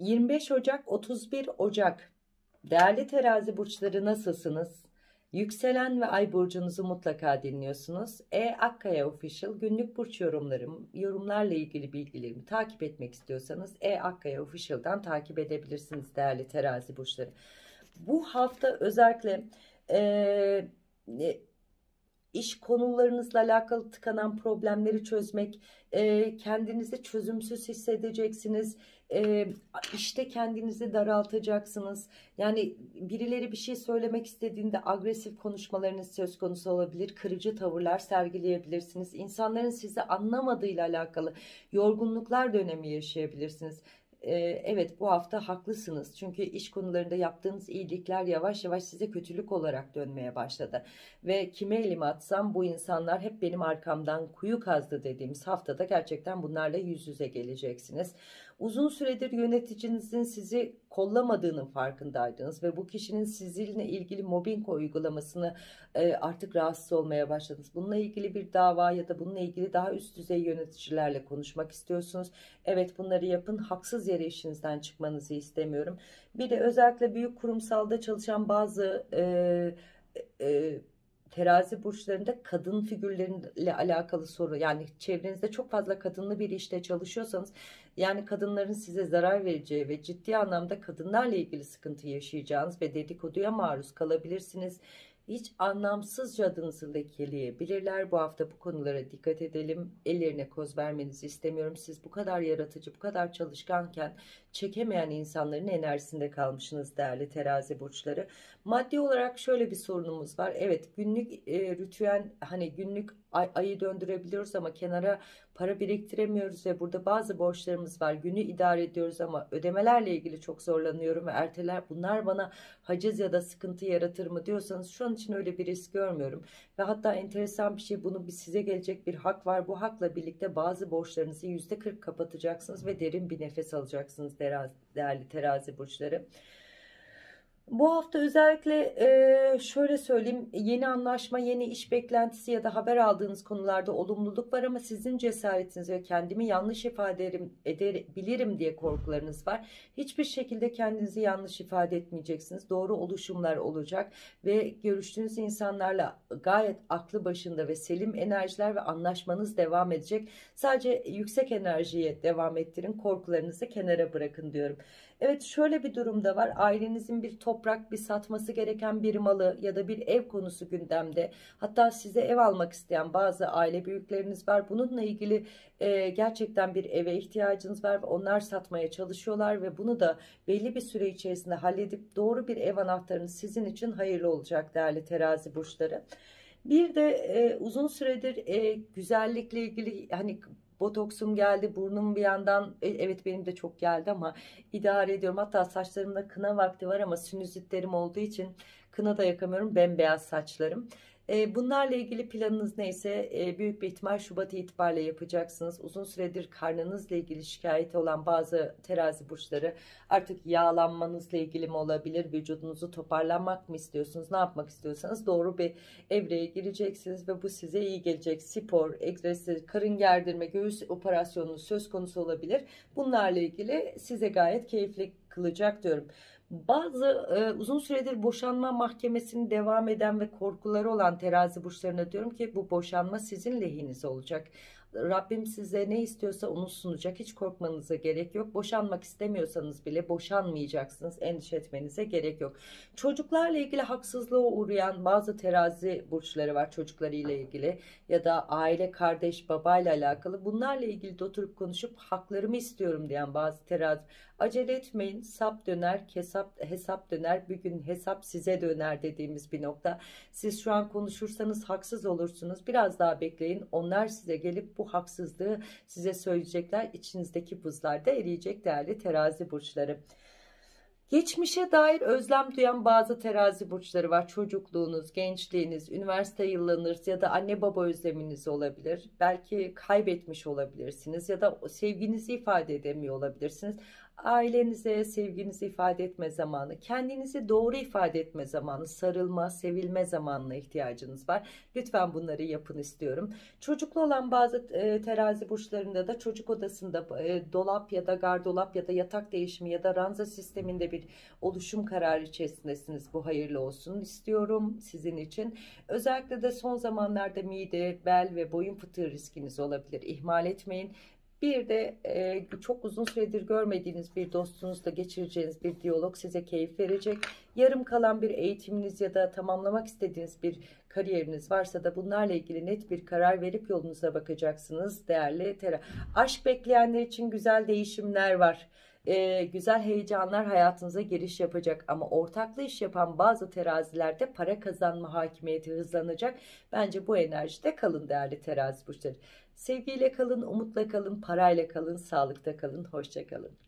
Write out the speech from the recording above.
25 Ocak 31 Ocak değerli terazi burçları nasılsınız? Yükselen ve ay burcunuzu mutlaka dinliyorsunuz. E Akkaya Official günlük burç yorumlarım, yorumlarla ilgili bilgilerimi takip etmek istiyorsanız E Akkaya Official'dan takip edebilirsiniz değerli terazi burçları. Bu hafta özellikle e, iş konularınızla alakalı tıkanan problemleri çözmek, e, kendinizi çözümsüz hissedeceksiniz, e, işte kendinizi daraltacaksınız. Yani birileri bir şey söylemek istediğinde agresif konuşmalarınız söz konusu olabilir, kırıcı tavırlar sergileyebilirsiniz. İnsanların sizi anlamadığıyla alakalı yorgunluklar dönemi yaşayabilirsiniz evet bu hafta haklısınız. Çünkü iş konularında yaptığınız iyilikler yavaş yavaş size kötülük olarak dönmeye başladı. Ve kime elimi atsam bu insanlar hep benim arkamdan kuyu kazdı dediğimiz haftada gerçekten bunlarla yüz yüze geleceksiniz. Uzun süredir yöneticinizin sizi kollamadığının farkındaydınız ve bu kişinin sizinle ilgili mobbing uygulamasını e, artık rahatsız olmaya başladınız. Bununla ilgili bir dava ya da bununla ilgili daha üst düzey yöneticilerle konuşmak istiyorsunuz. Evet bunları yapın. Haksız yere işinizden çıkmanızı istemiyorum. Bir de özellikle büyük kurumsalda çalışan bazı e, e, terazi burçlarında kadın figürleriyle alakalı soru. Yani çevrenizde çok fazla kadınlı bir işte çalışıyorsanız yani kadınların size zarar vereceği ve ciddi anlamda kadınlarla ilgili sıkıntı yaşayacağınız ve dedikoduya maruz kalabilirsiniz hiç anlamsızca adınızı lekeleyebilirler. Bu hafta bu konulara dikkat edelim. Ellerine koz vermenizi istemiyorum. Siz bu kadar yaratıcı, bu kadar çalışkanken çekemeyen insanların enerjisinde kalmışsınız değerli terazi burçları. Maddi olarak şöyle bir sorunumuz var. Evet günlük e, ritüel hani günlük ay, ayı döndürebiliyoruz ama kenara para biriktiremiyoruz ve burada bazı borçlarımız var. Günü idare ediyoruz ama ödemelerle ilgili çok zorlanıyorum ve erteler bunlar bana haciz ya da sıkıntı yaratır mı diyorsanız şu an için öyle bir risk görmüyorum. Ve hatta enteresan bir şey bunu size gelecek bir hak var. Bu hakla birlikte bazı borçlarınızı %40 kapatacaksınız ve derin bir nefes alacaksınız değerli terazi burçları. Bu hafta özellikle e, şöyle söyleyeyim yeni anlaşma, yeni iş beklentisi ya da haber aldığınız konularda olumluluk var ama sizin cesaretiniz ve kendimi yanlış ifade edebilirim diye korkularınız var. Hiçbir şekilde kendinizi yanlış ifade etmeyeceksiniz. Doğru oluşumlar olacak ve görüştüğünüz insanlarla gayet aklı başında ve selim enerjiler ve anlaşmanız devam edecek. Sadece yüksek enerjiye devam ettirin, korkularınızı kenara bırakın diyorum. Evet şöyle bir durumda var. Ailenizin bir toprak, bir satması gereken bir malı ya da bir ev konusu gündemde. Hatta size ev almak isteyen bazı aile büyükleriniz var. Bununla ilgili e, gerçekten bir eve ihtiyacınız var ve onlar satmaya çalışıyorlar ve bunu da belli bir süre içerisinde halledip doğru bir ev anahtarınız sizin için hayırlı olacak değerli terazi burçları. Bir de e, uzun süredir e, güzellikle ilgili hani botoksum geldi burnum bir yandan e, evet benim de çok geldi ama idare ediyorum. Hatta saçlarımda kına vakti var ama sinüzitlerim olduğu için kına da yakamıyorum. Bembeyaz saçlarım e, bunlarla ilgili planınız neyse e, büyük bir ihtimal Şubat itibariyle yapacaksınız. Uzun süredir karnınızla ilgili şikayeti olan bazı terazi burçları artık yağlanmanızla ilgili mi olabilir? Vücudunuzu toparlanmak mı istiyorsunuz? Ne yapmak istiyorsanız doğru bir evreye gireceksiniz ve bu size iyi gelecek. Spor, egzersiz, karın gerdirme, göğüs operasyonu söz konusu olabilir. Bunlarla ilgili size gayet keyifli kılacak diyorum. Bazı e, uzun süredir boşanma mahkemesini devam eden ve korkuları olan terazi burçlarına diyorum ki bu boşanma sizin lehinize olacak. Rabbim size ne istiyorsa onu sunacak. Hiç korkmanıza gerek yok. Boşanmak istemiyorsanız bile boşanmayacaksınız. Endişe etmenize gerek yok. Çocuklarla ilgili haksızlığa uğrayan bazı terazi burçları var çocuklarıyla ilgili ya da aile, kardeş, babayla alakalı. Bunlarla ilgili de oturup konuşup haklarımı istiyorum diyen bazı terazi. Acele etmeyin. Sap döner, hesap, hesap döner. Bir gün hesap size döner dediğimiz bir nokta. Siz şu an konuşursanız haksız olursunuz. Biraz daha bekleyin. Onlar size gelip bu haksızlığı size söyleyecekler. İçinizdeki buzlar da eriyecek değerli terazi burçları. Geçmişe dair özlem duyan bazı terazi burçları var. Çocukluğunuz, gençliğiniz, üniversite yıllarınız ya da anne baba özleminiz olabilir. Belki kaybetmiş olabilirsiniz ya da sevginizi ifade edemiyor olabilirsiniz. Ailenize sevginizi ifade etme zamanı, kendinizi doğru ifade etme zamanı, sarılma, sevilme zamanına ihtiyacınız var. Lütfen bunları yapın istiyorum. Çocuklu olan bazı e, terazi burçlarında da çocuk odasında e, dolap ya da gardolap ya da yatak değişimi ya da ranza sisteminde bir oluşum kararı içerisindesiniz. Bu hayırlı olsun istiyorum sizin için. Özellikle de son zamanlarda mide, bel ve boyun fıtığı riskiniz olabilir. İhmal etmeyin. Bir de e, çok uzun süredir görmediğiniz bir dostunuzla geçireceğiniz bir diyalog size keyif verecek. Yarım kalan bir eğitiminiz ya da tamamlamak istediğiniz bir kariyeriniz varsa da bunlarla ilgili net bir karar verip yolunuza bakacaksınız değerli Tera. Aşk bekleyenler için güzel değişimler var e, güzel heyecanlar hayatınıza giriş yapacak ama ortaklı iş yapan bazı terazilerde para kazanma hakimiyeti hızlanacak. Bence bu enerjide kalın değerli terazi burçları. Sevgiyle kalın, umutla kalın, parayla kalın, sağlıkta kalın, hoşça kalın.